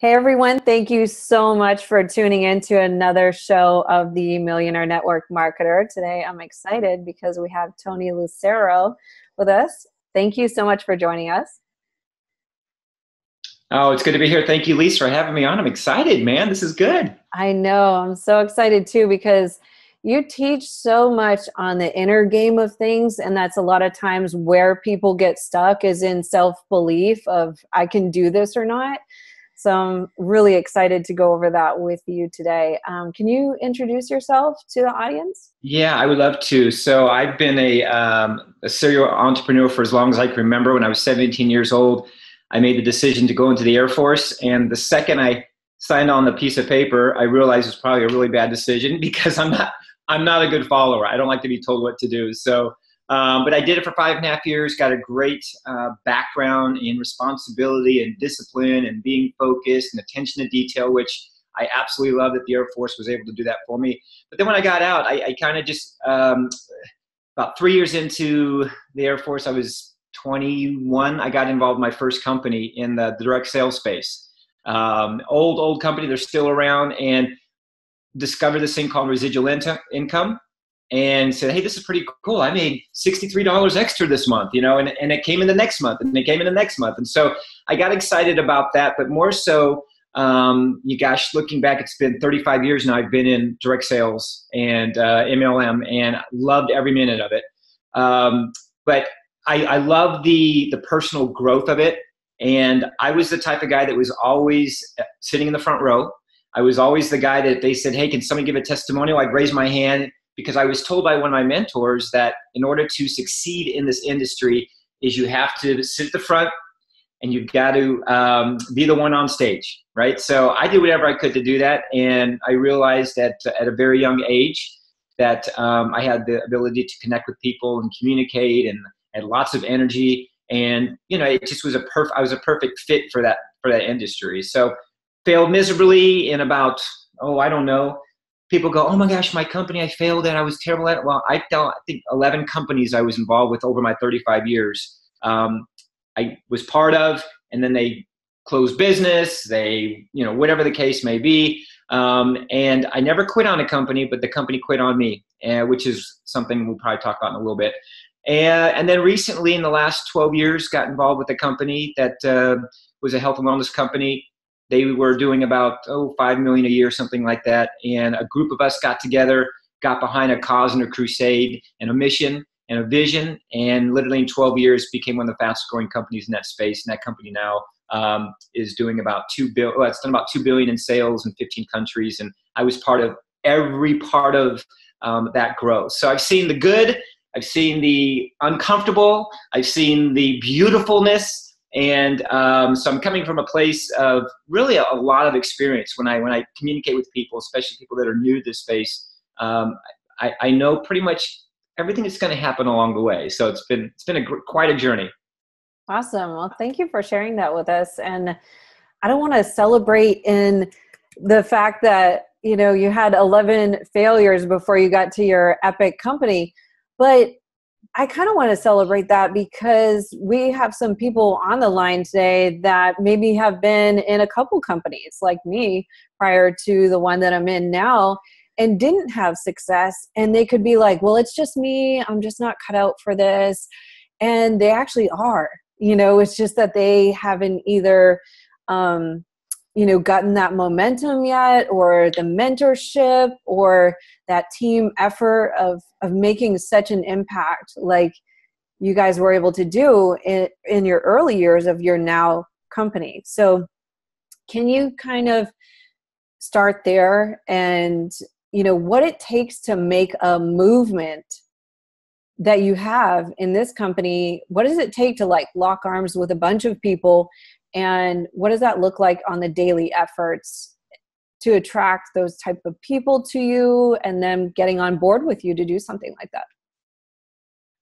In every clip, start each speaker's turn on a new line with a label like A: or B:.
A: Hey everyone, thank you so much for tuning in to another show of the Millionaire Network Marketer. Today I'm excited because we have Tony Lucero with us. Thank you so much for joining us.
B: Oh, it's good to be here. Thank you, Lisa, for having me on. I'm excited, man. This is good.
A: I know. I'm so excited too because you teach so much on the inner game of things and that's a lot of times where people get stuck is in self-belief of I can do this or not so I'm really excited to go over that with you today. Um, can you introduce yourself to the audience?
B: Yeah, I would love to. So I've been a, um, a serial entrepreneur for as long as I can remember. When I was 17 years old, I made the decision to go into the Air Force. And the second I signed on the piece of paper, I realized it was probably a really bad decision because I'm not I'm not a good follower. I don't like to be told what to do. So um, but I did it for five and a half years, got a great uh, background in responsibility and discipline and being focused and attention to detail, which I absolutely love that the Air Force was able to do that for me. But then when I got out, I, I kind of just, um, about three years into the Air Force, I was 21, I got involved in my first company in the, the direct sales space. Um, old, old company, they're still around, and discovered this thing called residual income and said, "Hey, this is pretty cool. I made sixty-three dollars extra this month, you know, and, and it came in the next month, and it came in the next month, and so I got excited about that. But more so, um, you gosh, looking back, it's been thirty-five years now. I've been in direct sales and uh, MLM, and loved every minute of it. Um, but I, I love the the personal growth of it, and I was the type of guy that was always uh, sitting in the front row. I was always the guy that they said, "Hey, can somebody give a testimonial?" I'd raise my hand because I was told by one of my mentors that in order to succeed in this industry is you have to sit at the front and you've got to um, be the one on stage, right? So I did whatever I could to do that, and I realized that at a very young age that um, I had the ability to connect with people and communicate and had lots of energy, and you know it just was a perfect. I was a perfect fit for that for that industry. So failed miserably in about oh I don't know people go, oh my gosh, my company, I failed at, I was terrible at it. Well, I, I think 11 companies I was involved with over my 35 years. Um, I was part of, and then they closed business, they, you know, whatever the case may be. Um, and I never quit on a company, but the company quit on me, uh, which is something we'll probably talk about in a little bit. And, and then recently, in the last 12 years, got involved with a company that uh, was a health and wellness company they were doing about oh five million a year, something like that. And a group of us got together, got behind a cause and a crusade and a mission and a vision, and literally in 12 years became one of the fastest growing companies in that space. And that company now um, is doing about two billion. Well, it's done about two billion in sales in 15 countries, and I was part of every part of um, that growth. So I've seen the good, I've seen the uncomfortable, I've seen the beautifulness, and um, so I'm coming from a place of really a, a, lot of experience when I when I communicate with people, especially people that are new to this space. Um, I, I, know pretty much everything that's going to happen along the way. So it's been it's been a quite a journey.
A: Awesome. Well, thank you for sharing that with us. And I don't want to celebrate in the fact that you know you had 11 failures before you got to your epic company, but I kind of want to celebrate that because we have some people on the line today that maybe have been in a couple companies like me prior to the one that I'm in now and didn't have success. And they could be like, well, it's just me. I'm just not cut out for this. And they actually are. You know, it's just that they haven't either um, you know gotten that momentum yet or the mentorship or that team effort of of making such an impact like you guys were able to do in, in your early years of your now company. So can you kind of start there and you know what it takes to make a movement that you have in this company? What does it take to like lock arms with a bunch of people and what does that look like on the daily efforts to attract those type of people to you and them getting on board with you to do something like that?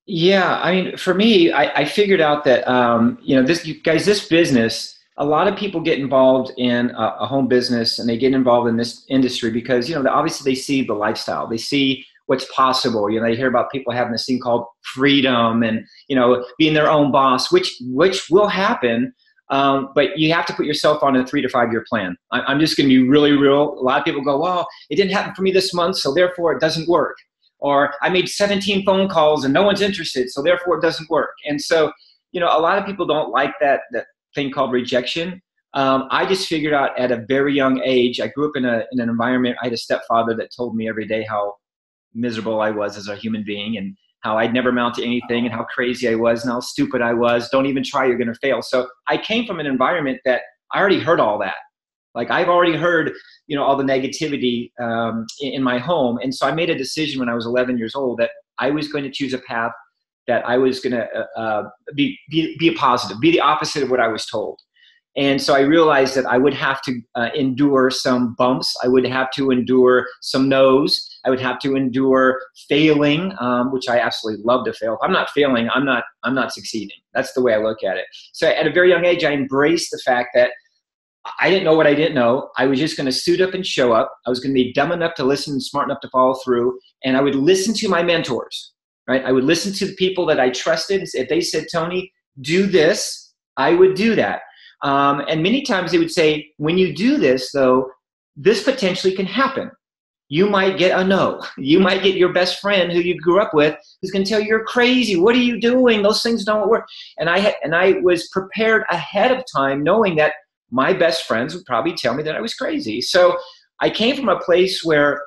B: Yeah i mean for me i, I figured out that um, you know this you guys this business a lot of people get involved in a, a, home business and they get involved in this industry because you know obviously they see the lifestyle. They see what's possible. You know they hear about people having this thing called freedom and you know being their own boss which which will happen Um, but you have to put yourself on a three to five year plan. I, am just going to be really real. A lot of people go, well, it didn't happen for me this month, so therefore it doesn't work. Or I made 17 phone calls and no one's interested, so therefore it doesn't work. And so, you know, a lot of people don't like that, that thing called rejection. Um, I just figured out at a very young age, I grew up in, a, in an environment, I had a stepfather that told me every day how miserable I was as a human being and how I'd never amount to anything and how crazy I was and how stupid I was. Don't even try, you're going to fail. So I came from an environment that I already heard all that. Like I've already heard, you know, all the negativity um, in, in my home. And so I made a decision when I was 11 years old that I was going to choose a path that I was going to uh, uh, be, be, be a positive, be the opposite of what I was told. And so I realized that I would have to uh, endure some bumps. I would have to endure some no's. I would have to endure failing, um, which I absolutely love to fail. If I'm not failing, I'm not, I'm not succeeding. That's the way I look at it. So at a very young age, I embraced the fact that I didn't know what I didn't know. I was just going to suit up and show up. I was going to be dumb enough to listen and smart enough to follow through. And I would listen to my mentors, right? I would listen to the people that I trusted. If they said, Tony, do this, I would do that. Um, and many times they would say, when you do this, though, this potentially can happen. You might get a no. You might get your best friend who you grew up with who's going to tell you you're crazy. What are you doing? Those things don't work. And I and I was prepared ahead of time, knowing that my best friends would probably tell me that I was crazy. So I came from a place where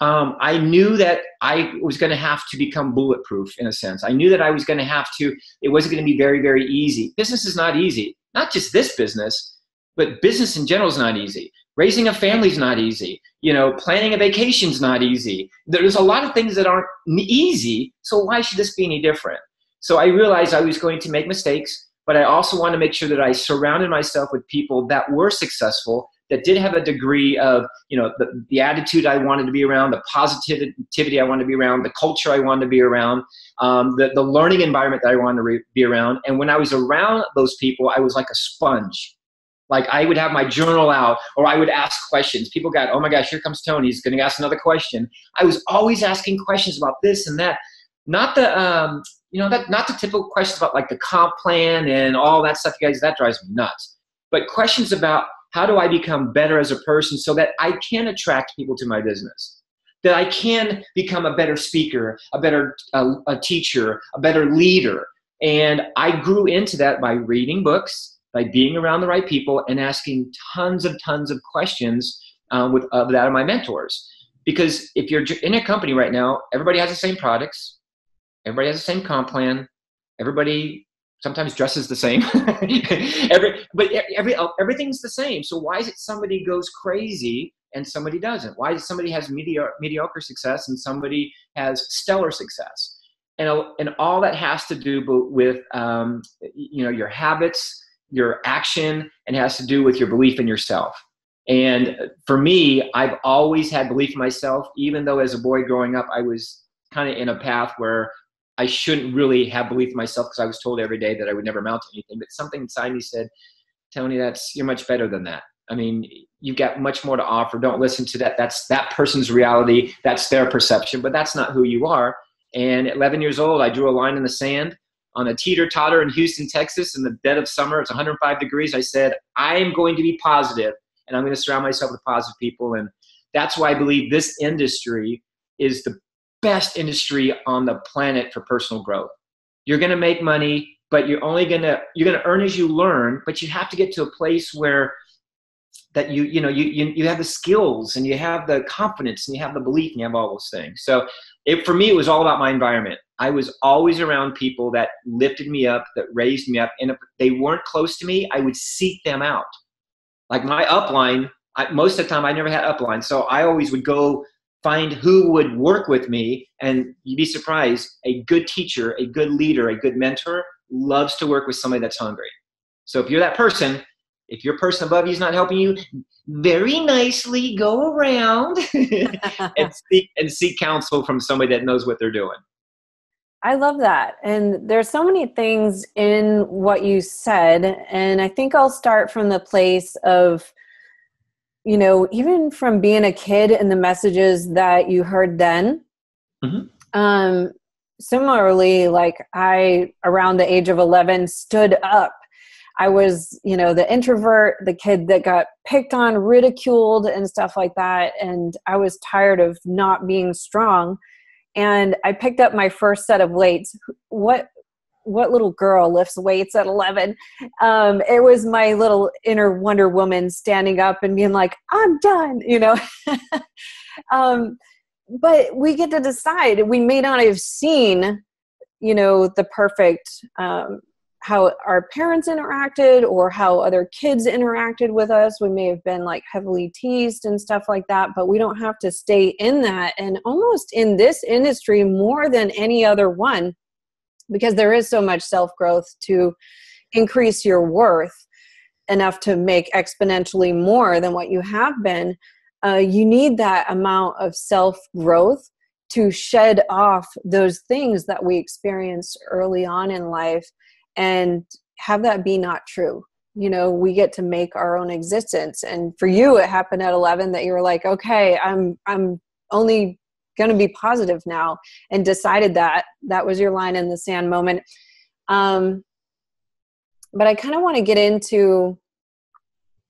B: um, I knew that I was going to have to become bulletproof in a sense. I knew that I was going to have to. It wasn't going to be very, very easy. Business is not easy not just this business, but business in general is not easy. Raising a family is not easy. You know, planning a vacation is not easy. There's a lot of things that aren't easy. So why should this be any different? So I realized I was going to make mistakes, but I also wanted to make sure that I surrounded myself with people that were successful that did have a degree of you know the, the attitude i wanted to be around the positivity i wanted to be around the culture i wanted to be around um, the, the learning environment that i wanted to re- be around. And when i was around those people i was like a sponge. Like i would have my journal out or i would ask questions. People got oh my gosh here comes tony. He's going to ask another question. I was always asking questions about this and that. Not the um, you know that not the typical questions about like the comp plan and all that stuff. You guys that drives me nuts. But questions about how do I become better as a person so that I can attract people to my business? That I can become a better speaker, a better a teacher, a better leader. And I grew into that by reading books, by being around the right people, and asking tons of tons of questions uh, with uh, that of my mentors. Because if you're in a company right now, everybody has the same products, everybody has the same comp plan, everybody sometimes dresses the same. Every but every everything's the same. So why is it somebody goes crazy and somebody doesn't? Why is somebody has mediocre, mediocre success and somebody has stellar success? And and all that has to do with um, you know your habits your action and has to do with your belief in yourself. And for me i've always had belief in myself. Even though as a boy growing up i was kind of in a path where I shouldn't really have belief in myself because I was told every day that I would never amount to anything. But something inside me said, Tony, that's you're much better than that. I mean, you've got much more to offer. Don't listen to that. That's that person's reality. That's their perception, but that's not who you are. And at 11 years old, I drew a line in the sand on a teeter totter in Houston, Texas, in the dead of summer. It's 105 degrees. I said, I am going to be positive, and I'm going to surround myself with positive people. And that's why I believe this industry is the best industry on the planet for personal growth. You're going to make money, but you're only going to you're going to earn as you learn, but you have to get to a place where that you you know you, you you have the skills and you have the confidence and you have the belief and you have all those things. So it, for me, it was all about my environment. I was always around people that lifted me up, that raised me up, and if they weren't close to me, I would seek them out. Like my upline, I, most of the time I never had upline, so I always would go find who would work with me and you'd be surprised a good teacher a good leader a good mentor loves to work with somebody that's hungry so if you're that person if your person above you is not helping you very nicely go around and, seek, and seek counsel from somebody that knows what they're doing
A: I love that. And there's so many things in what you said. And I think I'll start from the place of you know, even from being a kid and the messages that you heard then. Mm-hmm. Um, similarly, like I, around the age of 11, stood up I was, you know, the introvert, the kid that got picked on, ridiculed, and stuff like that. And I was tired of not being strong. And I picked up my first set of weights. What what little girl lifts weights at 11 um, it was my little inner wonder woman standing up and being like i'm done you know? Um, but we get to decide. We may not have seen you know the perfect um, how our parents interacted or how other kids interacted with us. We may have been like heavily teased and stuff like that but we don't have to stay in that. And almost in this industry more than any other one because there is so much self growth to increase your worth enough to make exponentially more than what you have been uh, you need that amount of self growth to shed off those things that we experienced early on in life and have that be not true. You know we get to make our own existence. And for you it happened at 11 that you were like okay i'm i'm only going to be positive now and decided that that was your line in the sand moment um but i kind of want to get into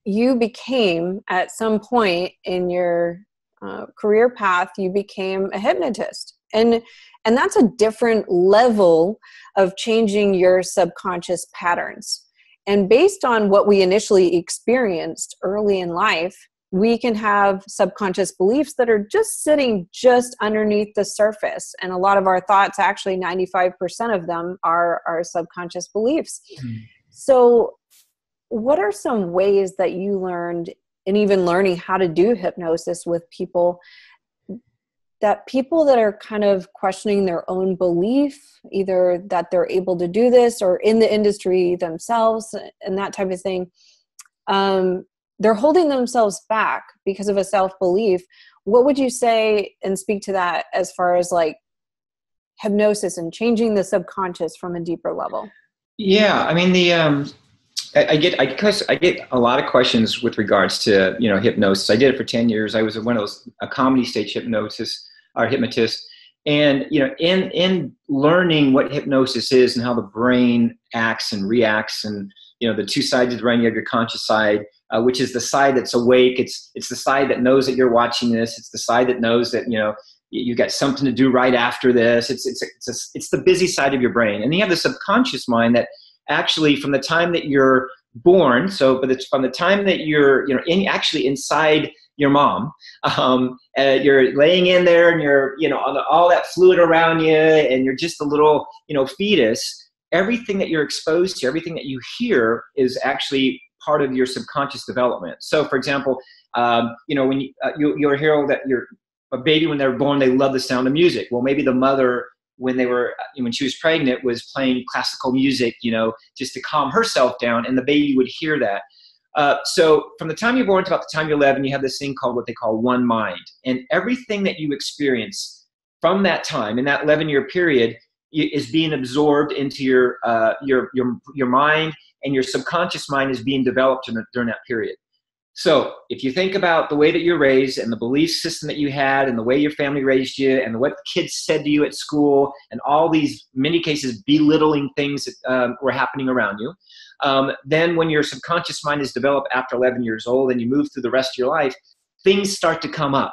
A: you became at some point in your uh, career path you became a hypnotist and and that's a different level of changing your subconscious patterns. And based on what we initially experienced early in life, we can have subconscious beliefs that are just sitting just underneath the surface. And a lot of our thoughts, actually 95% of them, are our subconscious beliefs. Mm. So, what are some ways that you learned and even learning how to do hypnosis with people that people that are kind of questioning their own belief, either that they're able to do this or in the industry themselves and that type of thing, um, they're holding themselves back because of a self belief. What would you say and speak to that as far as like hypnosis and changing the subconscious from a deeper level?
B: Yeah, I mean the um, I, I get I I get a lot of questions with regards to you know hypnosis. I did it for ten years. I was one of those a comedy stage hypnosis or hypnotist, and you know in in learning what hypnosis is and how the brain acts and reacts and you know the two sides of the brain you have your conscious side uh, which is the side that's awake. It's it's the side that knows that you're watching this. It's the side that knows that you know you got something to do right after this. It's it's it's, a, it's the busy side of your brain. And you have the subconscious mind that actually from the time that you're born so but it's from the time that you're you know in actually inside your mom um, uh, you're laying in there and you're you know all, the, all that fluid around you and you're just a little you know fetus everything that you're exposed to everything that you hear is actually part of your subconscious development. So for example um, you know when you, uh, you you'll hear that your a baby when they're born they love the sound of music. Well maybe the mother when they were when she was pregnant was playing classical music you know just to calm herself down and the baby would hear that. Uh, so from the time you're born to about the time you're 11 you have this thing called what they call one mind. And everything that you experience from that time in that 11 year period is being absorbed into your uh, your your your mind and your subconscious mind is being developed during that period so if you think about the way that you're raised and the belief system that you had and the way your family raised you and what kids said to you at school and all these many cases belittling things that um, were happening around you, um, then when your subconscious mind is developed after 11 years old and you move through the rest of your life, things start to come up.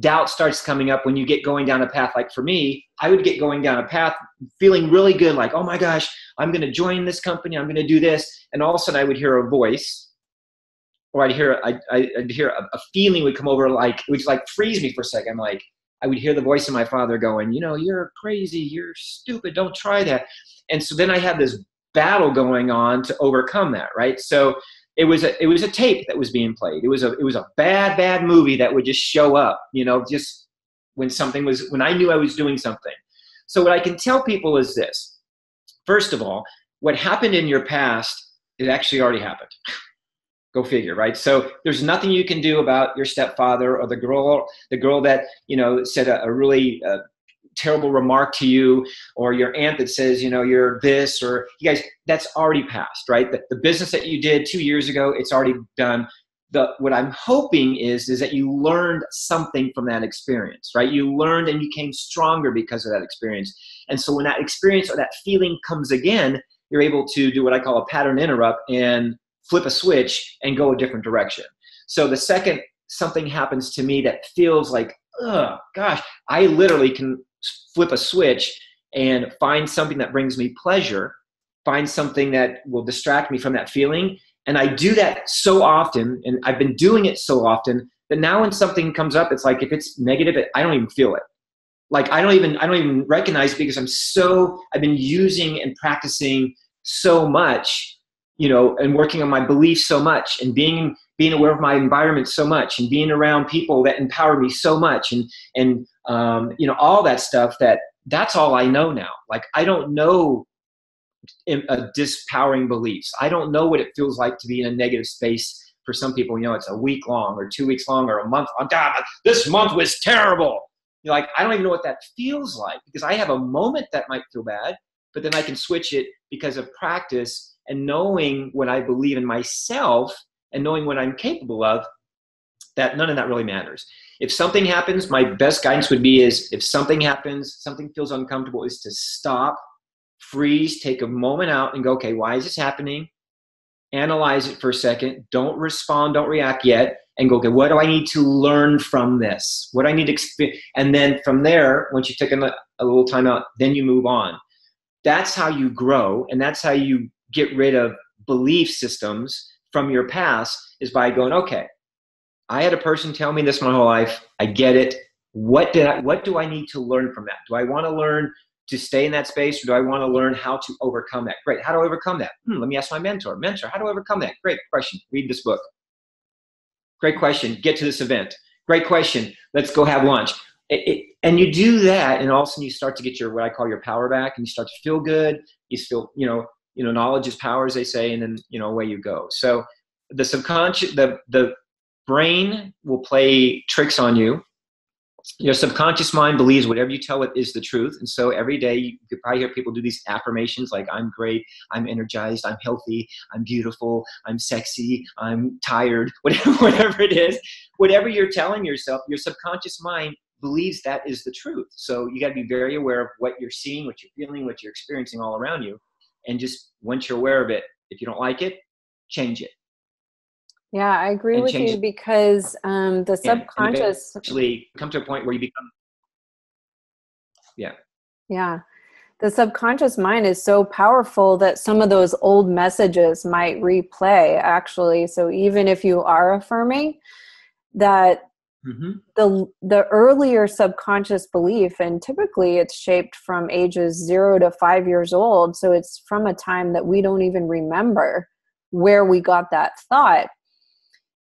B: Doubt starts coming up when you get going down a path. Like for me, I would get going down a path feeling really good, like, oh my gosh, I'm going to join this company, I'm going to do this. And all of a sudden I would hear a voice or I'd hear I, I'd hear a, a, feeling would come over like would like freeze me for a second. Like I would hear the voice of my father going, you know, you're crazy, you're stupid, don't try that. And so then I had this battle going on to overcome that, right? So it was a it was a tape that was being played. It was a it was a bad bad movie that would just show up, you know, just when something was when I knew I was doing something. So what I can tell people is this: first of all, what happened in your past, it actually already happened. go figure right so there's nothing you can do about your stepfather or the girl the girl that you know said a, a really uh, terrible remark to you or your aunt that says you know you're this or you guys that's already passed right? The, the business that you did two years ago it's already done. The what i'm hoping is is that you learned something from that experience right? You learned and you came stronger because of that experience. And so when that experience or that feeling comes again you're able to do what I call a pattern interrupt and flip a switch and go a different direction. So the second something happens to me that feels like, oh gosh, I literally can flip a switch and find something that brings me pleasure, find something that will distract me from that feeling. And I do that so often, and I've been doing it so often that now when something comes up, it's like if it's negative, I don't even feel it. Like I don't even I don't even recognize because I'm so I've been using and practicing so much, you know, and working on my beliefs so much and being being aware of my environment so much and being around people that empower me so much and and um, you know all that stuff that that's all I know now. Like I don't know a dispowering beliefs. I don't know what it feels like to be in a negative space. For some people, you know, it's a week long or two weeks long or a month. Oh God, this month was terrible. You're like, I don't even know what that feels like because I have a moment that might feel bad, but then I can switch it because of practice and knowing what I believe in myself and knowing what I'm capable of. That none of that really matters. If something happens, my best guidance would be is if something happens, something feels uncomfortable, is to stop, freeze, take a moment out and go, okay, why is this happening? Analyze it for a second. Don't respond, don't react yet, and go, okay, what do I need to learn from this? What do I need to experience? And then from there, once you take a, a little time out, then you move on. That's how you grow, and that's how you get rid of belief systems from your past is by going, okay, I had a person tell me this my whole life. I get it. What did I, what do I need to learn from that? Do I want to learn to stay in that space or do I want to learn how to overcome that? Great. How do I overcome that? Hmm, let me ask my mentor. Mentor, how do I overcome that? Great question. Read this book. Great question. Get to this event. Great question. Let's go have lunch. It, it, and you do that, and all of a sudden you start to get your what I call your power back, and you start to feel good. You feel, you know, you know, knowledge is power, as they say, and then you know away you go. So the subconscious, the the brain will play tricks on you. Your subconscious mind believes whatever you tell it is the truth. And so every day you could probably hear people do these affirmations like, I'm great, I'm energized, I'm healthy, I'm beautiful, I'm sexy, I'm tired, whatever, whatever it is. Whatever you're telling yourself, your subconscious mind believes that is the truth. So you got to be very aware of what you're seeing, what you're feeling, what you're experiencing all around you. And just once you're aware of it, if you don't like it, change it.
A: Yeah, I agree with you because um, the subconscious
B: actually come to a point where you become. Yeah.
A: Yeah. The subconscious mind is so powerful that some of those old messages might replay, actually. So even if you are affirming, that mm-hmm. the the earlier subconscious belief, and typically it's shaped from ages zero to five years old. So it's from a time that we don't even remember where we got that thought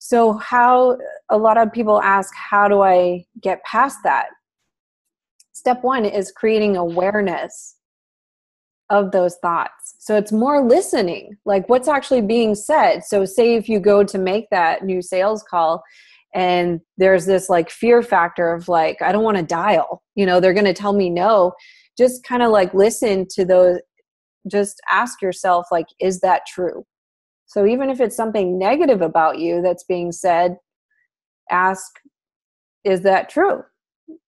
A: so, how a lot of people ask, how do I get past that? Step one is creating awareness of those thoughts. So, it's more listening, like what's actually being said. So, say if you go to make that new sales call and there's this like fear factor of like, I don't want to dial, you know, they're going to tell me no. Just kind of like listen to those, just ask yourself, like, is that true? So even if it's something negative about you that's being said, ask, is that true?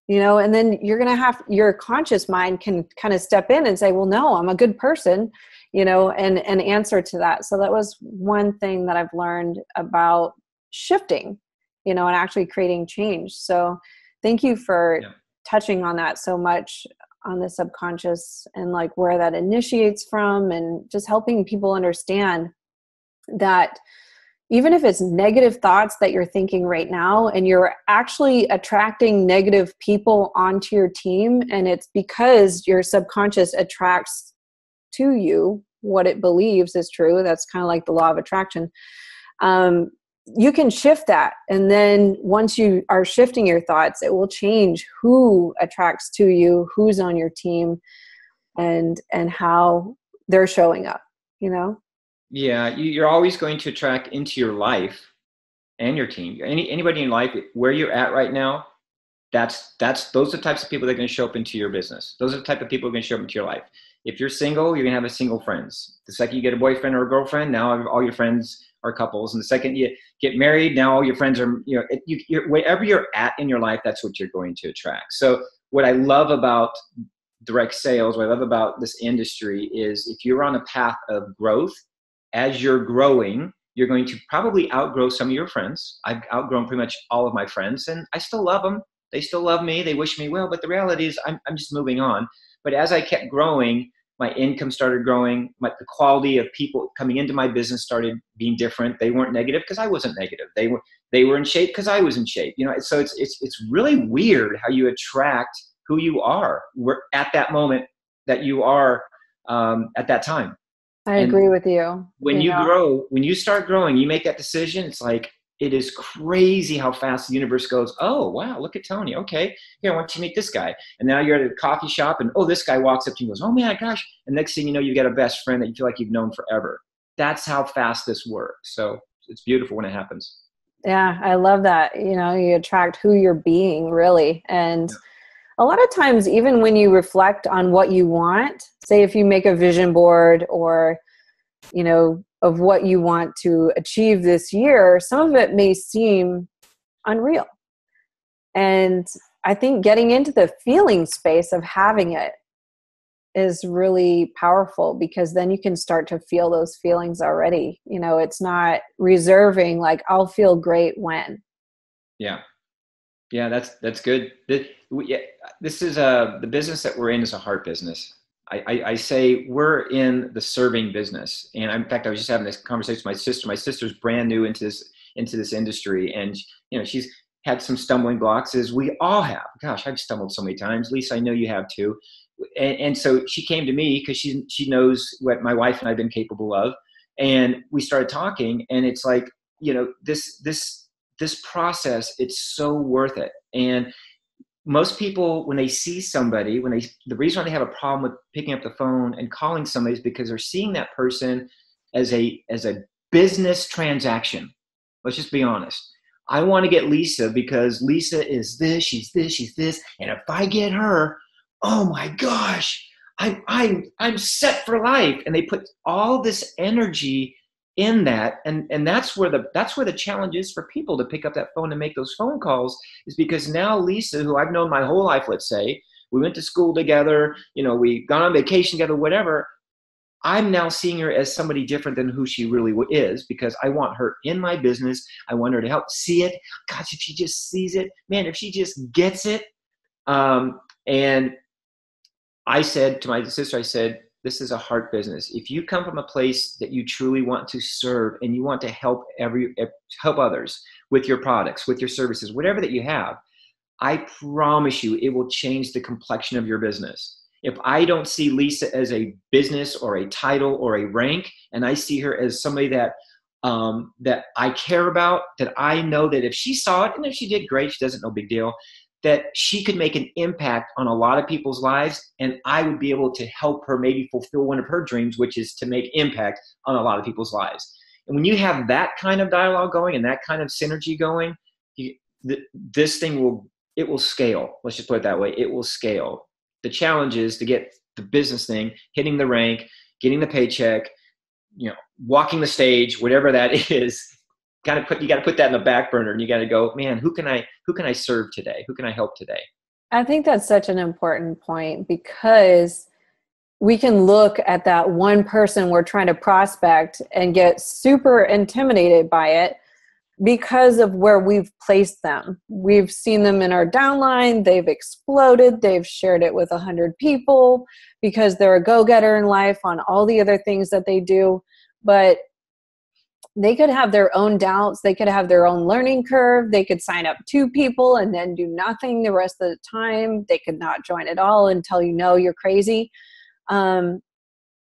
A: You know, and then you're going to have your conscious mind can kind of step in and say, well, no, I'm a good person, you know, and, and answer to that. So that was one thing that I've learned about shifting, you know, and actually creating change. So thank you for yeah. touching on that so much on the subconscious and like where that initiates from and just helping people understand that even if it's negative thoughts that you're thinking right now and you're actually attracting negative people onto your team and it's because your subconscious attracts to you what it believes is true that's kind of like the law of attraction um, you can shift that. And then once you are shifting your thoughts it will change who attracts to you who's on your team and and how they're showing up you know
B: yeah, you're always going to attract into your life and your team. Any anybody in life where you're at right now, that's that's those are the types of people that are going to show up into your business. Those are the type of people who are going to show up into your life. If you're single, you're going to have a single friends. The second you get a boyfriend or a girlfriend, now all your friends are couples. And the second you get married, now all your friends are you know you, you're, wherever you're at in your life, that's what you're going to attract. So what I love about direct sales, what I love about this industry is if you're on a path of growth, as you're growing, you're going to probably outgrow some of your friends. I've outgrown pretty much all of my friends, and I still love them. They still love me. They wish me well, but the reality is I'm, I'm just moving on. But as I kept growing, my income started growing. My, the quality of people coming into my business started being different. They weren't negative because I wasn't negative. They were they were in shape because I was in shape. You know, so it's it's it's really weird how you attract who you are at that moment that you are um, at that time.
A: I and agree with you.
B: When you, you know? grow, when you start growing, you make that decision. It's like it is crazy how fast the universe goes. Oh wow, look at Tony. Okay, here I want you to meet this guy. And now you're at a coffee shop, and oh, this guy walks up to you and goes, "Oh man, gosh!" And next thing you know, you've got a best friend that you feel like you've known forever. That's how fast this works. So it's beautiful when it happens.
A: Yeah, I love that. You know, you attract who you're being, really, and. Yeah a lot of times even when you reflect on what you want say if you make a vision board or you know of what you want to achieve this year some of it may seem unreal. And i think getting into the feeling space of having it is really powerful because then you can start to feel those feelings already. You know it's not reserving like i'll feel great when.
B: Yeah yeah, that's that's good. This, is a the business that we're in is a heart business. I, I, I, say we're in the serving business, and in fact, I was just having this conversation with my sister. My sister's brand new into this into this industry, and you know she's had some stumbling blocks, as we all have. Gosh, I've stumbled so many times. Lisa, I know you have too. And, and so she came to me because she she knows what my wife and I've been capable of, and we started talking. And it's like you know this this this process it's so worth it. And most people when they see somebody when they the reason why they have a problem with picking up the phone and calling somebody is because they're seeing that person as a as a business transaction. Let's just be honest. I want to get lisa because lisa is this she's this she's this and if i get her oh my gosh i'm i'm i'm set for life. And they put all this energy in that and and that's where the that's where the challenge is for people to pick up that phone and make those phone calls is because now lisa who i've known my whole life let's say we went to school together you know we gone on vacation together whatever i'm now seeing her as somebody different than who she really is because i want her in my business i want her to help see it. Gosh if she just sees it man if she just gets it um, and i said to my sister i said this is a heart business. If you come from a place that you truly want to serve and you want to help every help others with your products, with your services, whatever that you have, I promise you it will change the complexion of your business. If I don't see Lisa as a business or a title or a rank, and I see her as somebody that um, that I care about, that I know that if she saw it, and if she did great, she doesn't, no big deal that she could make an impact on a lot of people's lives and i would be able to help her maybe fulfill one of her dreams which is to make impact on a lot of people's lives. And when you have that kind of dialogue going and that kind of synergy going you, th- this thing will it will scale. Let's just put it that way. It will scale. The challenge is to get the business thing hitting the rank getting the paycheck you know walking the stage whatever that is kind of put you got to put that in the back burner and you got to go man who can i who can i serve today who can i help today
A: i think that's such an important point because we can look at that one person we're trying to prospect and get super intimidated by it because of where we've placed them. We've seen them in our downline, they've exploded, they've shared it with 100 people because they're a go getter in life on all the other things that they do. But they could have their own doubts. They could have their own learning curve. They could sign up two people and then do nothing the rest of the time. They could not join at all until you know you're crazy. Um,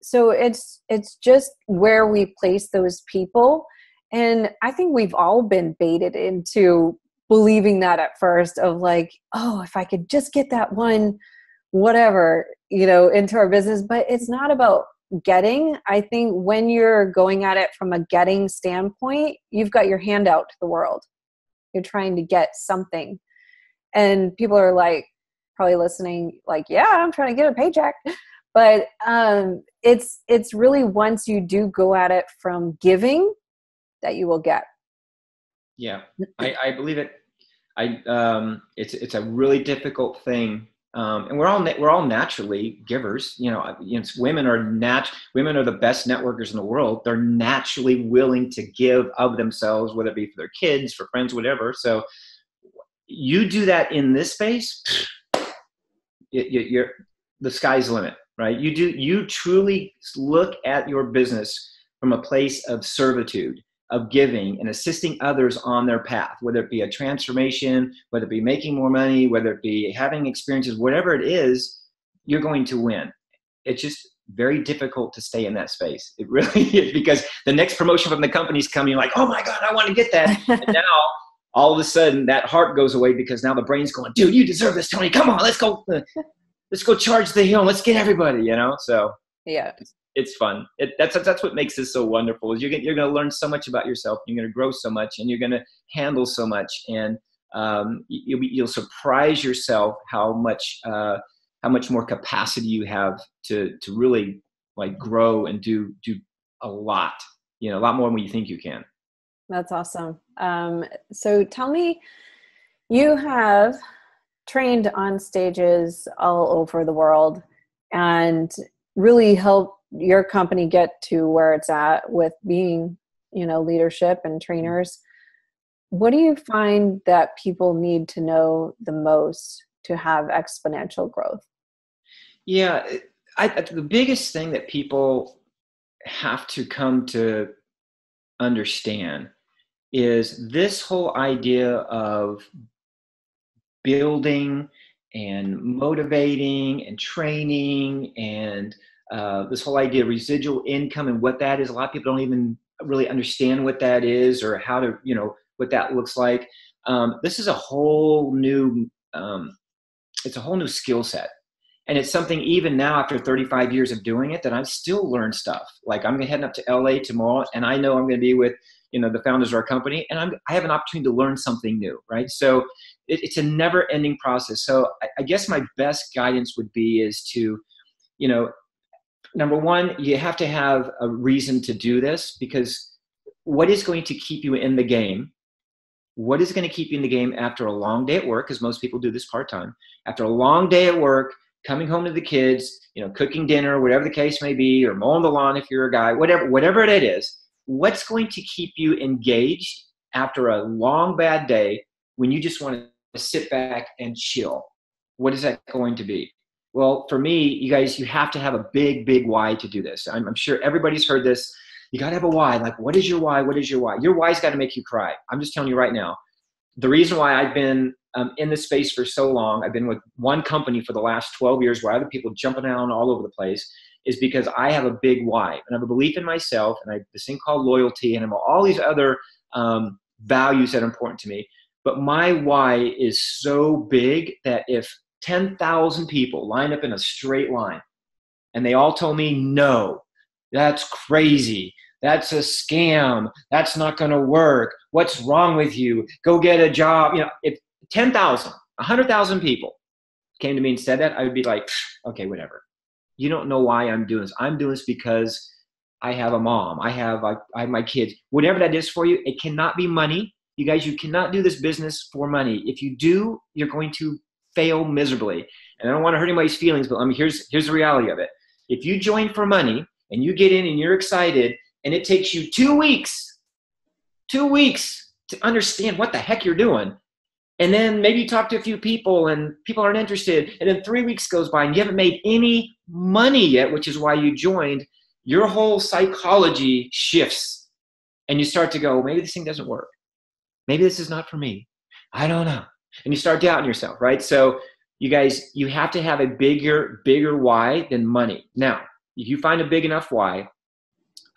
A: so it's it's just where we place those people. And i think we've all been baited into believing that at first of like oh if i could just get that one whatever you know into our business. But it's not about getting i think when you're going at it from a getting standpoint you've got your hand out to the world. You're trying to get something. And people are like probably listening like yeah i'm trying to get a paycheck. But um it's it's really once you do go at it from giving that you will get.
B: Yeah. I i believe it. I um it's it's a really difficult thing Um, and we're all we're all naturally givers. You know, women are nat women are the best networkers in the world. They're naturally willing to give of themselves, whether it be for their kids, for friends, whatever. So you do that in this space, you're the sky's the limit, right? You do you truly look at your business from a place of servitude of giving and assisting others on their path, whether it be a transformation, whether it be making more money, whether it be having experiences, whatever it is, you're going to win. It's just very difficult to stay in that space. It really is because the next promotion from the company is coming, like, oh my God, I want to get that. and now all of a sudden that heart goes away because now the brain's going, dude, you deserve this, Tony. Come on, let's go. Uh, let's go charge the hill. Let's get everybody, you know? So
A: yeah,
B: it's fun. It, that's that's what makes this so wonderful. Is you're you're going to learn so much about yourself. You're going to grow so much, and you're going to handle so much, and um, you'll you'll surprise yourself how much uh, how much more capacity you have to to really like grow and do do a lot. You know, a lot more than you think you can.
A: That's awesome. Um, so tell me, you have trained on stages all over the world and really helped your company get to where it's at with being you know leadership and trainers what do you find that people need to know the most to have exponential growth?
B: Yeah I, the biggest thing that people have to come to understand is this whole idea of building and motivating and training and uh, this whole idea of residual income and what that is. A lot of people don't even really understand what that is or how to, you know, what that looks like. Um, this is a whole new, um, it's a whole new skill set. And it's something even now after 35 years of doing it that I still learn stuff. Like I'm heading up to LA tomorrow and I know I'm going to be with, you know, the founders of our company and I'm, I have an opportunity to learn something new, right? So it, it's a never ending process. So I, I guess my best guidance would be is to, you know, number one, you have to have a reason to do this because what is going to keep you in the game? What is going to keep you in the game after a long day at work? Because most people do this part time. After a long day at work, coming home to the kids, you know, cooking dinner, whatever the case may be, or mowing the lawn if you're a guy, whatever, whatever it is. What's going to keep you engaged after a long bad day when you just want to sit back and chill? What is that going to be? Well, for me, you guys, you have to have a big, big why to do this. I'm, I'm sure everybody's heard this. You got to have a why. Like, what is your why? What is your why? Your why's got to make you cry. I'm just telling you right now. The reason why I've been um, in this space for so long, I've been with one company for the last 12 years where other people jumping around all over the place, is because I have a big why. And I have a belief in myself, and I have this thing called loyalty, and I have all these other um, values that are important to me. But my why is so big that if 10,000 people lined up in a straight line and they all told me, no, that's crazy. That's a scam. That's not going to work. What's wrong with you? Go get a job. You know, if 10,000, 100,000 people came to me and said that, I would be like, okay, whatever. You don't know why I'm doing this. I'm doing this because I have a mom. I have, I, I have my kids. Whatever that is for you, it cannot be money. You guys, you cannot do this business for money. If you do, you're going to fail miserably. And I don't want to hurt anybody's feelings, but I mean, here's, here's the reality of it. If you join for money and you get in and you're excited and it takes you two weeks, two weeks to understand what the heck you're doing, and then maybe you talk to a few people and people aren't interested, and then three weeks goes by and you haven't made any money yet, which is why you joined, your whole psychology shifts and you start to go, maybe this thing doesn't work. Maybe this is not for me. I don't know and you start doubting yourself, right? So you guys, you have to have a bigger, bigger why than money. Now, if you find a big enough why,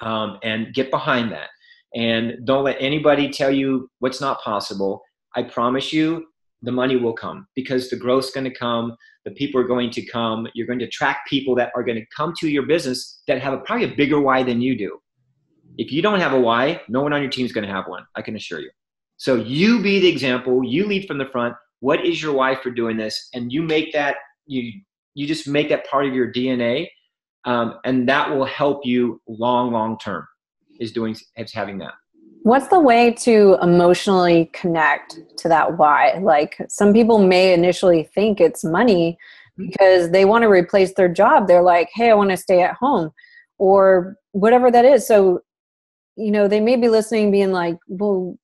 B: um, and get behind that, and don't let anybody tell you what's not possible. I promise you, the money will come because the growth's going to come. The people are going to come. You're going to attract people that are going to come to your business that have a, probably a bigger why than you do. If you don't have a why, no one on your team is going to have one. I can assure you. So you be the example, you lead from the front. What is your why for doing this? And you make that you you just make that part of your DNA, um, and that will help you long, long term. Is doing is having that.
A: What's the way to emotionally connect to that why? Like some people may initially think it's money, because they want to replace their job. They're like, hey, I want to stay at home or whatever that is. So, you know, they may be listening, being like, well,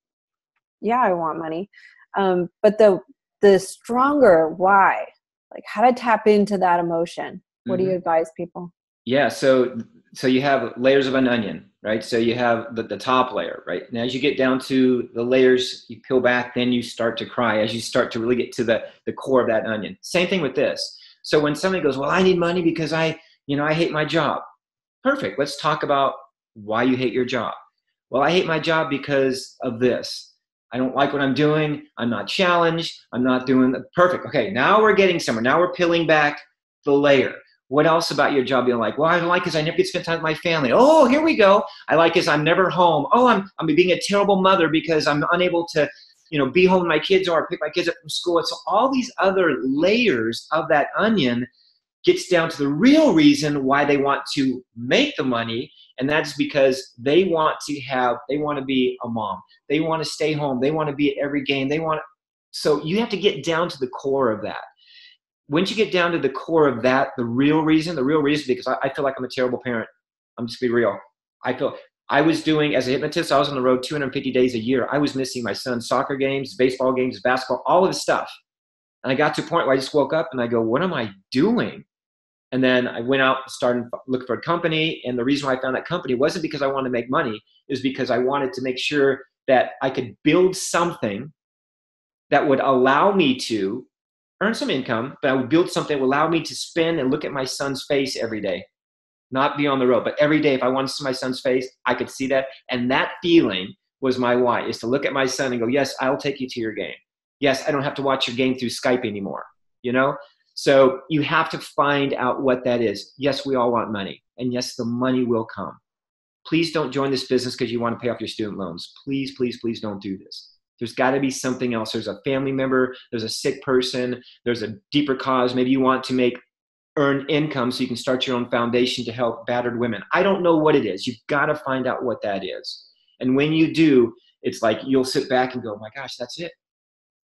A: yeah, I want money. Um, but the the stronger why, like how to tap into that emotion. What mm-hmm. do you mm-hmm. advise people?
B: Yeah, so so you have layers of an onion, right? So you have the, the top layer, right? And as you get down to the layers, you peel back, then you start to cry as you start to really get to the, the core of that onion. Same thing with this. So when somebody goes, Well, I need money because I, you know, I hate my job. Perfect. Let's talk about why you hate your job. Well, I hate my job because of this. I don't like what I'm doing. I'm not challenged. I'm not doing the perfect. Okay, now we're getting somewhere. Now we're peeling back the layer. What else about your job you're like? Well, I don't like is I never get to spend time with my family. Oh, here we go. I like is I'm never home. Oh, I'm I'm being a terrible mother because I'm unable to, you know, be home with my kids or pick my kids up from school. So all these other layers of that onion gets down to the real reason why they want to make the money and that's because they want to have they want to be a mom. They want to stay home. They want to be at every game. They want so you have to get down to the core of that. Once you get down to the core of that the real reason the real reason because i, I feel like i'm a terrible parent. I'm just be real. I feel i was doing as a hypnotist i was on the road 250 days a year. I was missing my son's soccer games baseball games basketball all of his stuff. And i got to a point where i just woke up and i go what am i doing and then I went out, started looking for a company. And the reason why I found that company wasn't because I wanted to make money, it was because I wanted to make sure that I could build something that would allow me to earn some income, but I would build something that would allow me to spend and look at my son's face every day. Not be on the road, but every day, if I wanted to see my son's face, I could see that. And that feeling was my why is to look at my son and go, Yes, I'll take you to your game. Yes, I don't have to watch your game through Skype anymore. You know? So you have to find out what that is. Yes, we all want money. And yes, the money will come. Please don't join this business because you want to pay off your student loans. Please, please, please don't do this. There's got to be something else. There's a family member, there's a sick person, there's a deeper cause. Maybe you want to make earn income so you can start your own foundation to help battered women. I don't know what it is. You've got to find out what that is. And when you do, it's like you'll sit back and go, oh my gosh, that's it.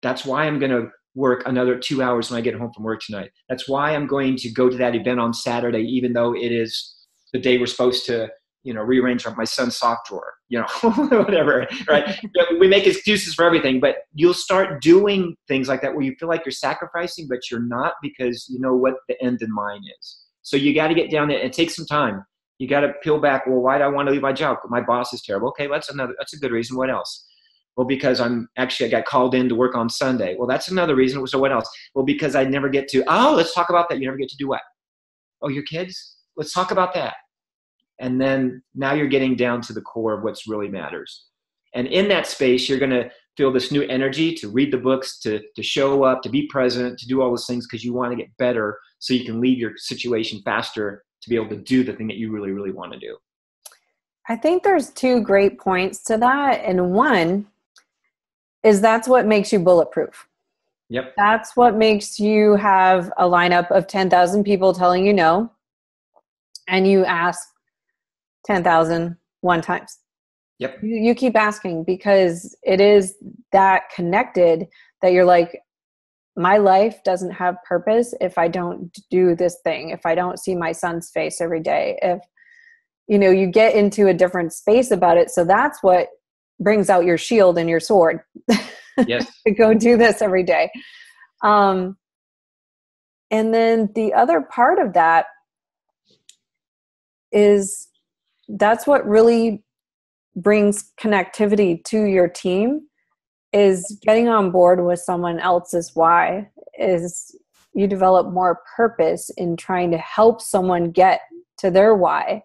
B: That's why I'm going to work another two hours when I get home from work tonight. That's why I'm going to go to that event on Saturday, even though it is the day we're supposed to, you know, rearrange my son's sock drawer, you know, whatever, right? we make excuses for everything, but you'll start doing things like that where you feel like you're sacrificing, but you're not because you know what the end in mind is. So you got to get down there and take some time. You got to peel back. Well, why do I want to leave my job? My boss is terrible. Okay, that's another. That's a good reason. What else? Well, because I'm actually, I got called in to work on Sunday. Well, that's another reason. So what else? Well, because I never get to, oh, let's talk about that. You never get to do what? Oh, your kids? Let's talk about that. And then now you're getting down to the core of what's really matters. And in that space, you're going to feel this new energy to read the books, to, to show up, to be present, to do all those things because you want to get better so you can leave your situation faster to be able to do the thing that you really, really want to do.
A: I think there's two great points to that. And one is that's what makes you bulletproof.
B: Yep.
A: That's what makes you have a lineup of 10,000 people telling you no, and you ask 10,000 one times.
B: Yep.
A: You, you keep asking because it is that connected that you're like, my life doesn't have purpose if I don't do this thing, if I don't see my son's face every day, if you know, you get into a different space about it. So that's what brings out your shield and your sword.
B: Yes.
A: To go do this every day. Um, and then the other part of that is that's what really brings connectivity to your team is getting on board with someone else's why is you develop more purpose in trying to help someone get to their why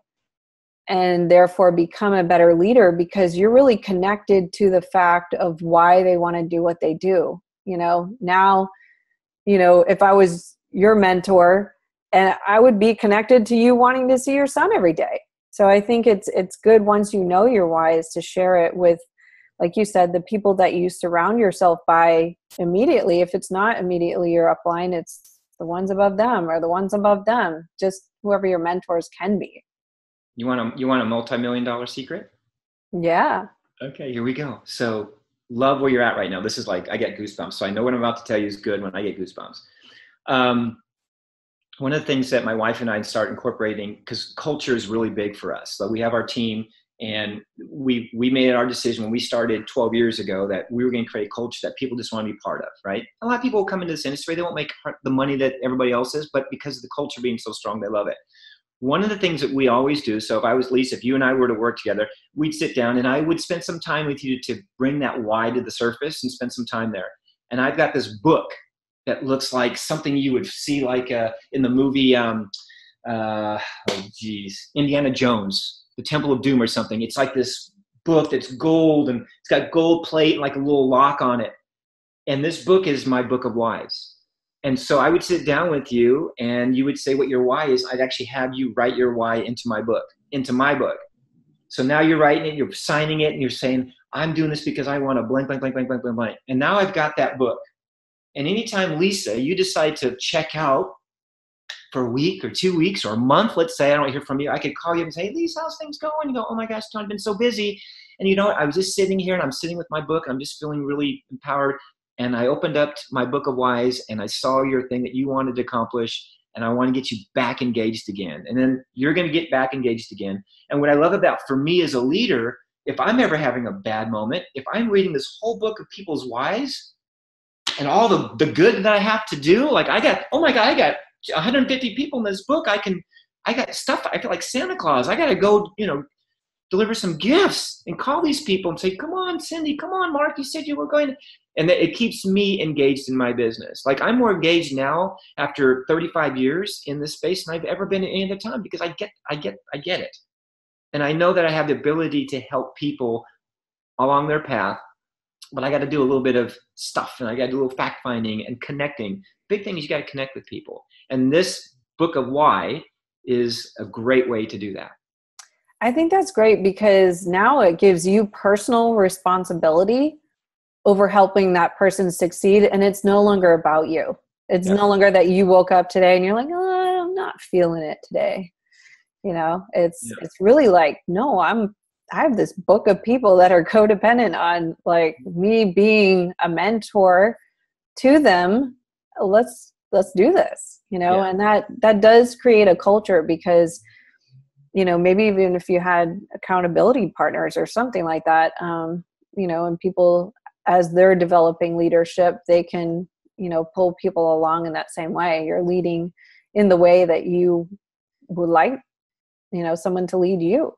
A: and therefore become a better leader because you're really connected to the fact of why they want to do what they do you know? Now you know if i was your mentor and i would be connected to you wanting to see your son every day. So i think it's it's good once you know your why is to share it with like you said the people that you surround yourself by immediately. If it's not immediately your upline it's the ones above them or the ones above them just whoever your mentors can be
B: you want a you want a multi-million dollar secret?
A: Yeah.
B: Okay, here we go. So love where you're at right now. This is like I get goosebumps. So I know what I'm about to tell you is good when I get goosebumps. Um, one of the things that my wife and I start incorporating because culture is really big for us. So we have our team, and we we made our decision when we started 12 years ago that we were going to create a culture that people just want to be part of. Right? A lot of people will come into this industry, they won't make the money that everybody else is, but because of the culture being so strong, they love it. One of the things that we always do. So if I was Lisa, if you and I were to work together, we'd sit down and I would spend some time with you to bring that why to the surface and spend some time there. And I've got this book that looks like something you would see like uh, in the movie um, uh, oh geez indiana jones the temple of doom or something it's like this book that's gold and it's got gold plate and like a little lock on it and this book is my book of whys and so i would sit down with you and you would say what your why is i'd actually have you write your why into my book into my book so now you're writing it you're signing it and you're saying i'm doing this because i want to blank blank blank blank blank blank blank and now i've got that book and anytime, Lisa, you decide to check out for a week or two weeks or a month, let's say I don't hear from you, I could call you and say, hey, Lisa, how's things going? You go, oh my gosh, I've been so busy. And you know what? I was just sitting here and I'm sitting with my book and I'm just feeling really empowered. And I opened up my book of whys and I saw your thing that you wanted to accomplish and I want to get you back engaged again. And then you're going to get back engaged again. And what I love about for me as a leader, if I'm ever having a bad moment, if I'm reading this whole book of people's whys, and all the, the good that I have to do. Like I got, oh my God, I got 150 people in this book. I can, I got stuff. I feel like Santa Claus. I got to go, you know, deliver some gifts and call these people and say, come on, Cindy, come on, Mark, you said you were going and it keeps me engaged in my business. Like I'm more engaged now after 35 years in this space than I've ever been at any other time because I get, I get, I get it. And I know that I have the ability to help people along their path but I got to do a little bit of stuff and I got to do a little fact finding and connecting. Big thing is you got to connect with people. And this book of why is a great way to do that.
A: I think that's great because now it gives you personal responsibility over helping that person succeed and it's no longer about you. It's no longer that you woke up today and you're like, "Oh, I'm not feeling it today." You know, it's it's really like, "No, I'm I have this book of people that are codependent on like me being a mentor to them. Let's let's do this, you know, yeah. and that that does create a culture because you know maybe even if you had accountability partners or something like that, um, you know, and people as they're developing leadership, they can you know pull people along in that same way. You're leading in the way that you would like you know someone to lead you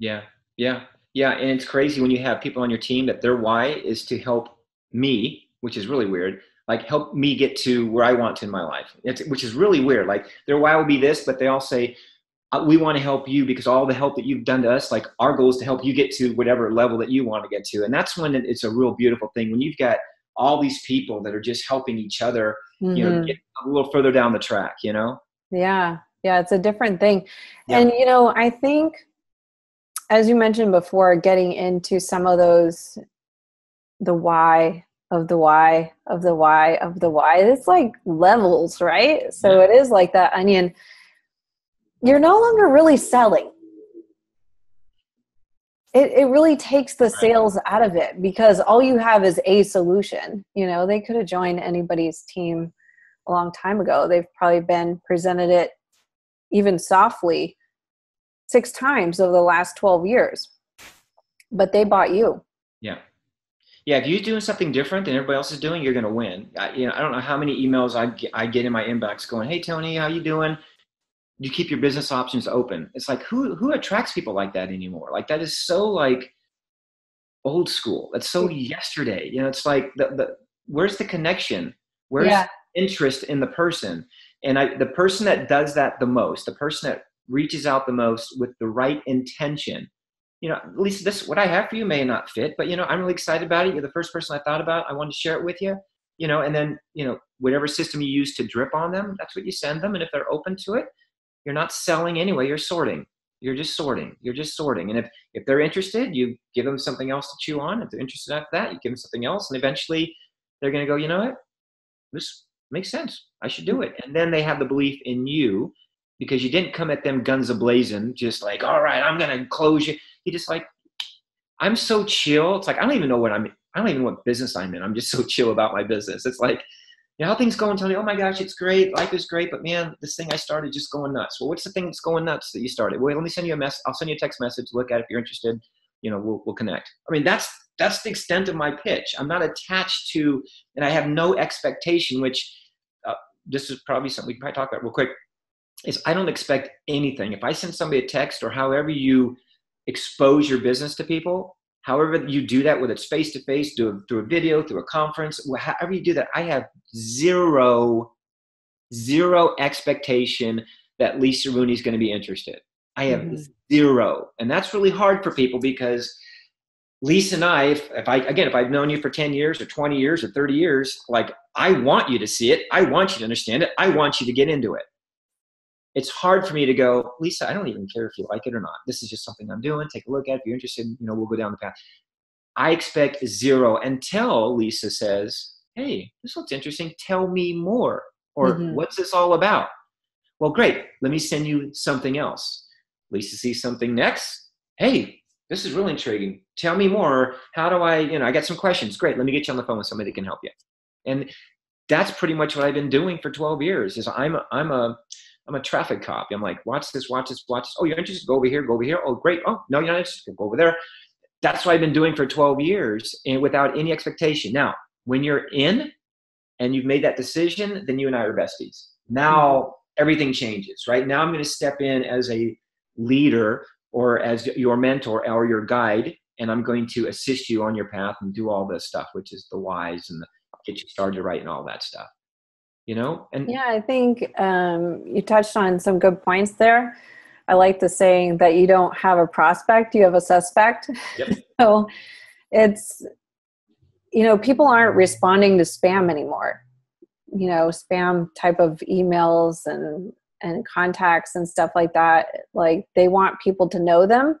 B: yeah yeah, yeah, and it's crazy when you have people on your team that their why is to help me, which is really weird. Like help me get to where I want to in my life, it's, which is really weird. Like their why will be this, but they all say, "We want to help you because all the help that you've done to us, like our goal is to help you get to whatever level that you want to get to." And that's when it's a real beautiful thing when you've got all these people that are just helping each other, mm-hmm. you know, mm-hmm. get a little further down the track. You know?
A: Yeah, yeah, it's a different thing, yeah. and you know, I think as you mentioned before, getting into some of those, the why of the why of the why of the why, it's like levels, right? So yeah. it is like that onion. You're no longer really selling. It, it really takes the sales out of it because all you have is a solution. You know, they could have joined anybody's team a long time ago. They've probably been presented it even softly six times over the last 12 years but they bought you
B: yeah yeah if you're doing something different than everybody else is doing you're going to win I, you know i don't know how many emails I get, I get in my inbox going hey tony how you doing you keep your business options open. It's like who who attracts people like that anymore? Like that is so like old school. That's so yesterday. You know it's like the, the where's the connection? Where's yeah. interest in the person? And I, the person that does that the most the person that reaches out the most with the right intention you know at least this what i have for you may not fit but you know i'm really excited about it. You're the first person i thought about. I wanted to share it with you you know and then you know whatever system you use to drip on them that's what you send them. And if they're open to it you're not selling anyway you're sorting you're just sorting you're just sorting and if if they're interested you give them something else to chew on if they're interested after that you give them something else and eventually they're going to go you know what this makes sense i should do it and then they have the belief in you because you didn't come at them guns ablazing, just like, all right, I'm gonna close you. You just like, I'm so chill. It's like I don't even know what I'm. I don't even know what business I'm in. I'm just so chill about my business. It's like, know, how things going? Me, oh my gosh, it's great. Life is great. But man, this thing I started just going nuts. Well, what's the thing that's going nuts that you started? Well, let me send you a mess. I'll send you a text message. Look at it if you're interested. You know, we'll, we'll connect. I mean, that's, that's the extent of my pitch. I'm not attached to, and I have no expectation, which uh, this is probably something we can probably talk about real quick is I don't expect anything. If I send somebody a text or however you expose your business to people, however you do that, whether it's face to face, do through a video, through a conference, however you do that, I have zero, zero expectation that Lisa Rooney is going to be interested. I have mm-hmm. zero, and that's really hard for people because Lisa and I, if, if I again, if I've known you for ten years or twenty years or thirty years, like I want you to see it, I want you to understand it, I want you to get into it it's hard for me to go, Lisa, I don't even care if you like it or not. This is just something I'm doing. Take a look at it. If you're interested, you know, we'll go down the path. I expect zero until Lisa says, Hey, this looks interesting. Tell me more. Or mm-hmm. what's this all about? Well, great. Let me send you something else. Lisa sees something next. Hey, this is really intriguing. Tell me more. How do I, you know, I got some questions. Great. Let me get you on the phone with somebody that can help you. And that's pretty much what I've been doing for 12 years is I'm a, I'm a, I'm a traffic cop. I'm like, watch this, watch this, watch this. Oh, you're interested? Go over here, go over here. Oh, great. Oh, no, you're not interested. Go over there. That's what I've been doing for 12 years and without any expectation. Now, when you're in and you've made that decision, then you and I are besties. Now mm-hmm. everything changes, right? Now I'm going to step in as a leader or as your mentor or your guide, and I'm going to assist you on your path and do all this stuff, which is the whys and the, get you started right and all that stuff you know
A: and yeah i think um, you touched on some good points there. I like the saying that you don't have a prospect you have a suspect. Yep. so it's you know people aren't responding to spam anymore. You know spam type of emails and and contacts and stuff like that like they want people to know them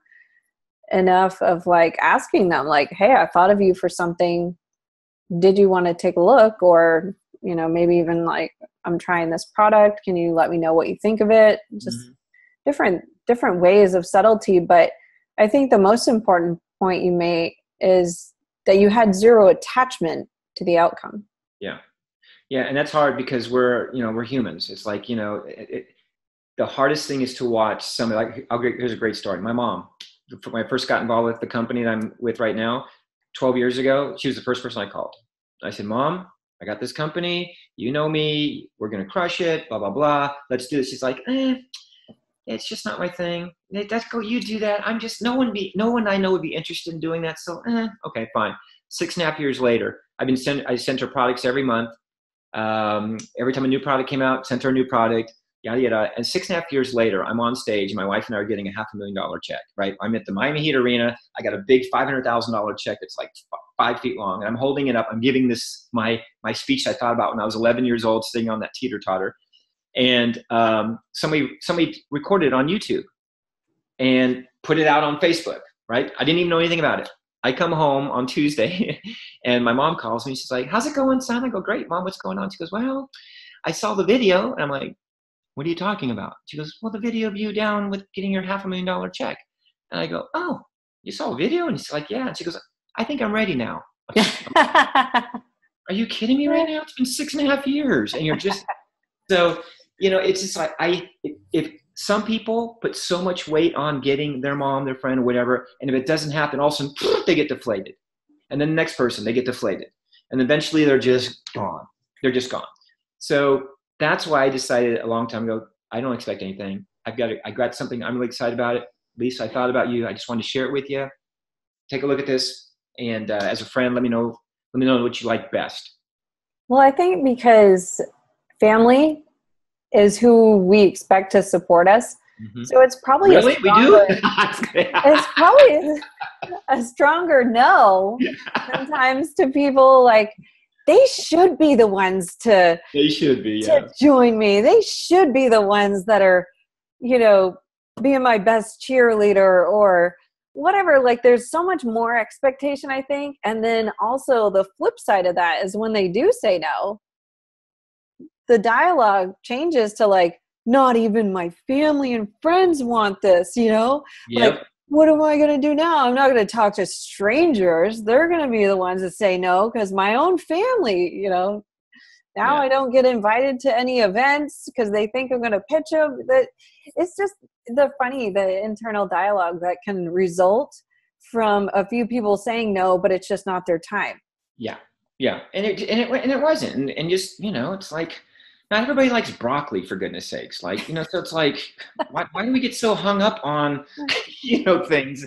A: enough of like asking them like hey i thought of you for something. Did you want to take a look or you know maybe even like i'm trying this product can you let me know what you think of it? Just mm-hmm. different different ways of subtlety but i think the most important point you made is that you had zero attachment to the outcome.
B: Yeah. Yeah and that's hard because we're you know we're humans. It's like you know it, it, the hardest thing is to watch somebody like I'll, here's a great story. My mom when i first got involved with the company that i'm with right now 12 years ago she was the first person i called. I said mom I got this company. You know me. We're gonna crush it. Blah blah blah. Let's do this. She's like, eh, it's just not my thing. That's go. You do that. I'm just no one be no one I know would be interested in doing that. So eh, okay, fine. Six and a half years later, I've been sent. I sent her products every month. Um, every time a new product came out, sent her a new product yada yada. And six and a half years later, I'm on stage. My wife and I are getting a half a million dollar check. Right, I'm at the Miami Heat Arena. I got a big five hundred thousand dollar check. It's like five feet long, and I'm holding it up. I'm giving this my my speech I thought about when I was 11 years old, sitting on that teeter totter. And um, somebody somebody recorded it on YouTube and put it out on Facebook. Right, I didn't even know anything about it. I come home on Tuesday, and my mom calls me. She's like, "How's it going, son?" I go, "Great, mom. What's going on?" She goes, "Well." I saw the video and I'm like, what are you talking about? She goes, Well, the video of you down with getting your half a million dollar check. And I go, Oh, you saw a video? And she's like, Yeah. And she goes, I think I'm ready now. are you kidding me right now? It's been six and a half years. And you're just, so, you know, it's just like, I, if some people put so much weight on getting their mom, their friend, or whatever, and if it doesn't happen, all of a sudden they get deflated. And then the next person, they get deflated. And eventually they're just gone. They're just gone. So that's why I decided a long time ago. I don't expect anything. I've got I got something. I'm really excited about it. Lisa, I thought about you. I just wanted to share it with you. Take a look at this, and uh, as a friend, let me know. Let me know what you like best.
A: Well, I think because family is who we expect to support us. Mm-hmm. So it's probably
B: really
A: stronger, we do. it's probably a stronger no sometimes to people like they should be the ones to
B: they should be yeah.
A: to join me they should be the ones that are you know being my best cheerleader or whatever like there's so much more expectation i think and then also the flip side of that is when they do say no the dialogue changes to like not even my family and friends want this you know
B: yep.
A: like what am I going to do now? I'm not going to talk to strangers. They're going to be the ones that say no because my own family, you know, now
B: Yeah.
A: I don't get invited to any events because they think I'm going to pitch them. That it's just the funny, the internal dialogue that can result from a few people saying no, but it's just not their time.
B: Yeah, yeah, and it and it and it wasn't, and, and just you know, it's like not everybody likes broccoli for goodness sakes. Like you know, so it's like why, why do we get so hung up on you know things?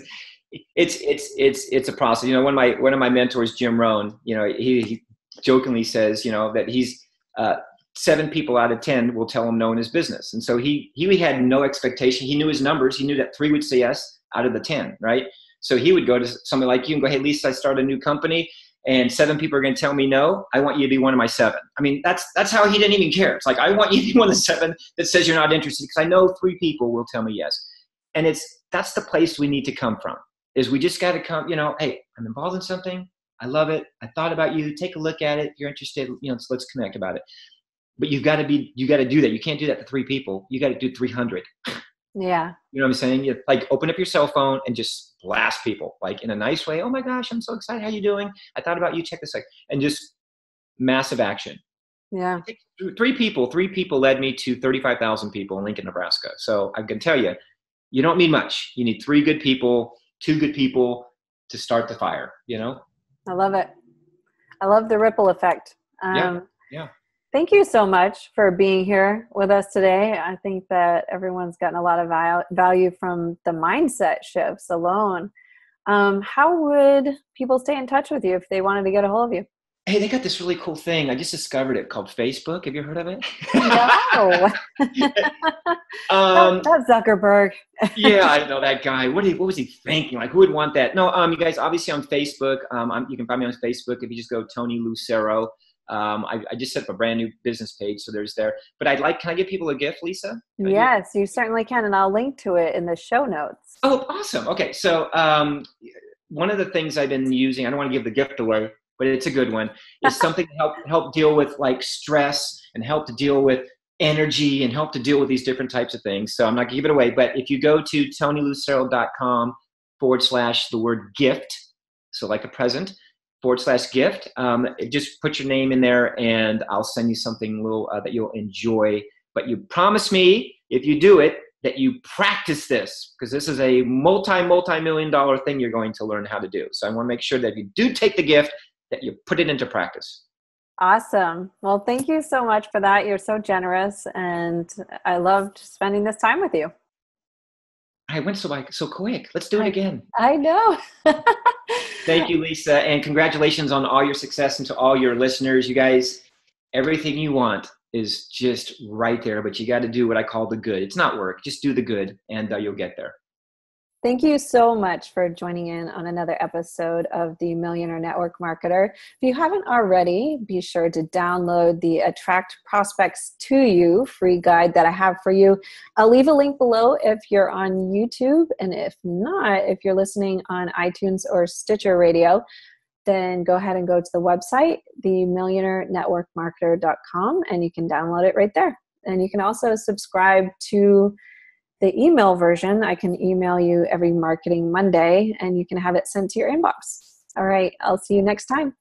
B: It's it's it's it's a process. You know, one of my one of my mentors, Jim Rohn, you know, he, he jokingly says, you know, that he's uh, seven people out of ten will tell him no in his business, and so he he had no expectation. He knew his numbers. He knew that three would say yes out of the ten, right? So he would go to somebody like you and go, "Hey, Lisa, I started a new company." and seven people are going to tell me no. I want you to be one of my seven. I mean that's that's how he didn't even care. It's like i want you to be one of the seven that says you're not interested because i know three people will tell me yes. And it's that's the place we need to come from is we just got to come you know hey i'm involved in something. I love it. I thought about you. Take a look at it. If you're interested. You know so let's connect about it but you've got to be you got to do that you can't do that to three people you got to do 300
A: Yeah.
B: you know what I'm saying? You like open up your cell phone and just blast people like in a nice way. Oh my gosh, I'm so excited. How you doing? I thought about you. Check this out. And just massive action.
A: Yeah.
B: Three people, three people led me to 35,000 people in Lincoln, Nebraska. So I can tell you, you don't need much. You need three good people, two good people to start the fire, you know?
A: I love it. I love the ripple effect. Um,
B: Yeah, yeah.
A: Thank you so much for being here with us today. I think that everyone's gotten a lot of value from the mindset shifts alone. Um, how would people stay in touch with you if they wanted to get a hold of you?
B: Hey, they got this really cool thing. I just discovered it called Facebook. Have you heard of it?
A: No,
B: um,
A: that's Zuckerberg.
B: yeah, I know that guy. What, he, what was he thinking? Like, who would want that? No, um, you guys, obviously on Facebook. Um, I'm, you can find me on Facebook if you just go Tony Lucero. Um, I, I just set up a brand new business page, so there's there. But I'd like, can I give people a gift, Lisa? Can
A: Yes, you certainly can, and I'll link to it in the show notes.
B: Oh, awesome. Okay, so um, one of the things I've been using, I don't want to give the gift away, but it's a good one, is something to help help deal with like stress and help to deal with energy and help to deal with these different types of things. So I'm not gonna give it away, but if you go to tonylucero.com forward slash the word gift, so like a present, forward slash gift, um, just put your name in there and I'll send you something little uh, that you'll enjoy. But you promise me if you do it that you practice this because this is a multi multi million dollar thing you're going to learn how to do. So I want to make sure that if you do take the gift, that you put it into practice.
A: Awesome. Well, thank you so much for that. You're so generous, and I loved spending this time with you.
B: I went so like so quick. Let's do it
A: I-
B: again.
A: I know.
B: Thank you, Lisa, and congratulations on all your success and to all your listeners. You guys, everything you want is just right there, but you got to do what I call the good. It's not work. Just do the good, and uh, you'll get there.
A: Thank you so much for joining in on another episode of the Millionaire Network Marketer. If you haven't already, be sure to download the Attract Prospects to You free guide that I have for you. I'll leave a link below if you're on YouTube, and if not, if you're listening on iTunes or Stitcher Radio, then go ahead and go to the website, themillionairenetworkmarketer.com, and you can download it right there. And you can also subscribe to the email version, I can email you every marketing Monday and you can have it sent to your inbox. All right, I'll see you next time.